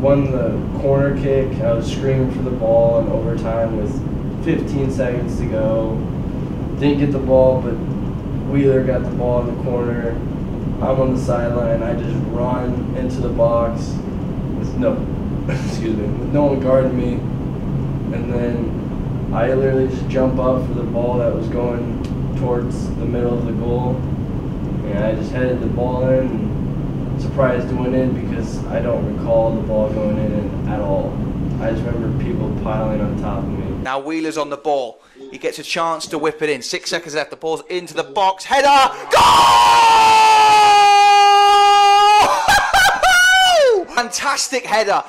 won the corner kick. I was screaming for the ball in overtime with 15 seconds to go. Didn't get the ball, but Wheeler got the ball in the corner. I'm on the sideline. I just run into the box with no, excuse me, with no one guarding me, and then I literally just jump up for the ball that was going towards the middle of the goal, and I just headed the ball in. Surprised it went in because I don't recall the ball going in at all. I just remember people piling on top of me. Now Wheeler's on the ball. He gets a chance to whip it in. Six seconds left. The ball's into the box. Header. Goal! Fantastic header.